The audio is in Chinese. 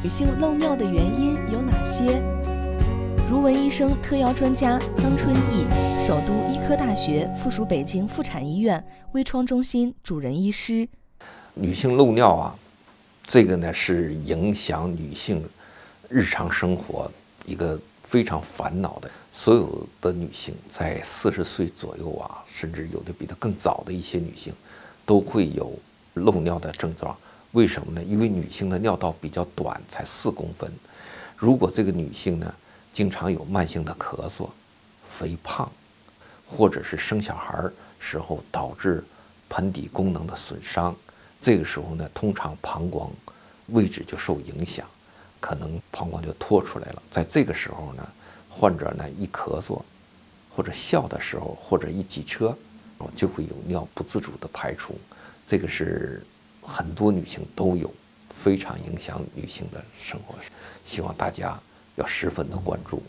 女性漏尿的原因有哪些？如文医生特邀专家臧春义，首都医科大学附属北京妇产医院微创中心主任医师。女性漏尿啊，这个呢是影响女性日常生活一个非常烦恼的。所有的女性在四十岁左右啊，甚至有的比她更早的一些女性，都会有漏尿的症状。为什么呢？因为女性的尿道比较短，才四公分。如果这个女性呢，经常有慢性的咳嗽、肥胖，或者是生小孩时候导致盆底功能的损伤，这个时候呢，通常膀胱位置就受影响，可能膀胱就脱出来了。在这个时候呢，患者呢一咳嗽，或者笑的时候，或者一挤车，就会有尿不自主的排出。这个是。很多女性都有，非常影响女性的生活，希望大家要十分的关注。